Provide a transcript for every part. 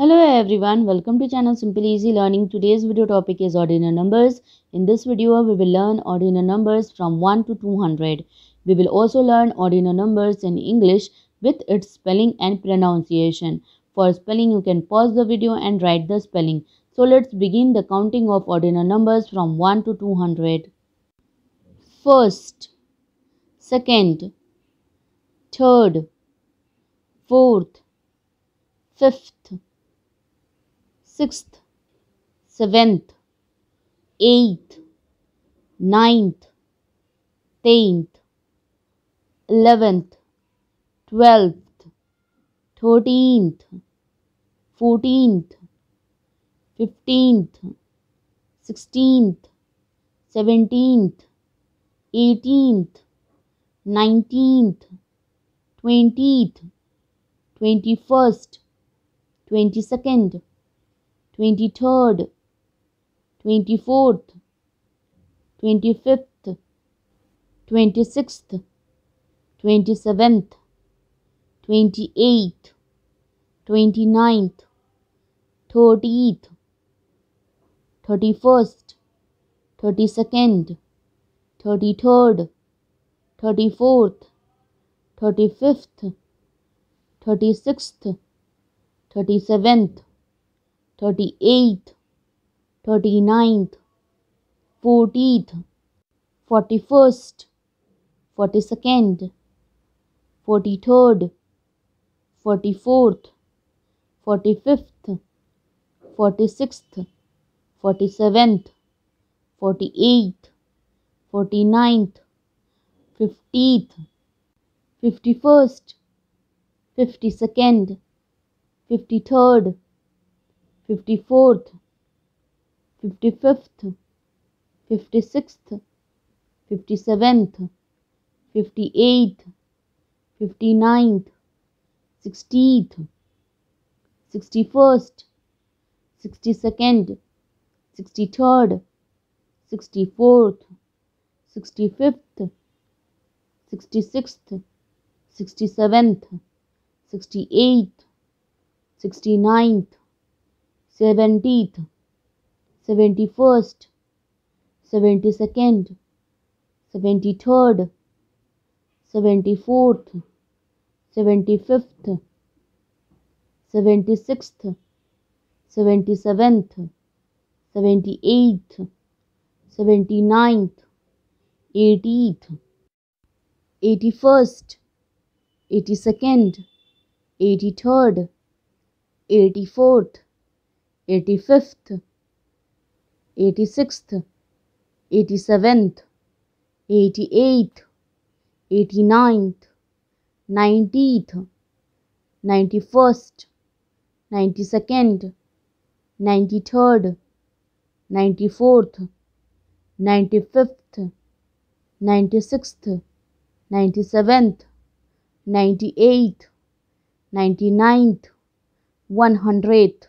Hello everyone, welcome to channel Simple Easy Learning. Today's video topic is ordinal numbers. In this video, we will learn ordinal numbers from 1 to 200. We will also learn ordinal numbers in English with its spelling and pronunciation. For spelling, you can pause the video and write the spelling. So let's begin the counting of ordinal numbers from 1 to 200. First, second, third, fourth, fifth, sixth, seventh, eighth, ninth, tenth, eleventh, twelfth, thirteenth, fourteenth, fifteenth, sixteenth, seventeenth, eighteenth, nineteenth, twentieth, twenty first, twenty second. 23rd, 24th, 25th, 26th, 27th, 28th, 29th, 30th, 31st, 32nd, 33rd, 34th, 35th, 36th, 37th, fortieth, forty-first, forty-second, forty-third, forty-fourth, forty-fifth, forty-sixth, forty-seventh, forty-eighth, forty-ninth, fiftieth, fifty-first, fifty-second, fifty-third, fifty-fourth, fifty-fifth, 54th, 55th, 56th, 57th, 58th, 59th, 60th, 61st, 62nd, 63rd, 64th, 65th, 66th, 67th, 68th, 69th, seventieth, seventy first, seventy second, seventy third, seventy fourth, seventy fifth, seventy sixth, seventy seventh, seventy eighth, seventy ninth, eightieth, eighty first, eighty second, eighty third, eighty fourth eighty fifth, eighty sixth, eighty seventh, eighty eighth, eighty ninth, ninetieth, ninety first, ninety second, ninety third, ninety fourth, ninety fifth, ninety sixth, ninety seventh, ninety eighth, ninety ninth, one hundredth.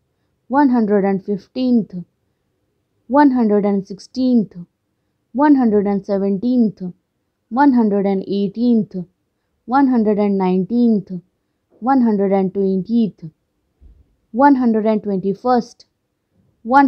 one hundred and nineteenth, one hundred and twentieth, one hundred and twenty-first, one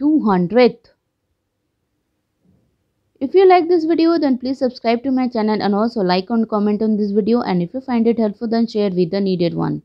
200th. If you like this video then please subscribe to my channel and also like and comment on this video and if you find it helpful then share with the needed one.